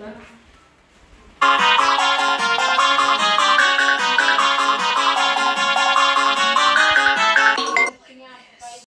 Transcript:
That's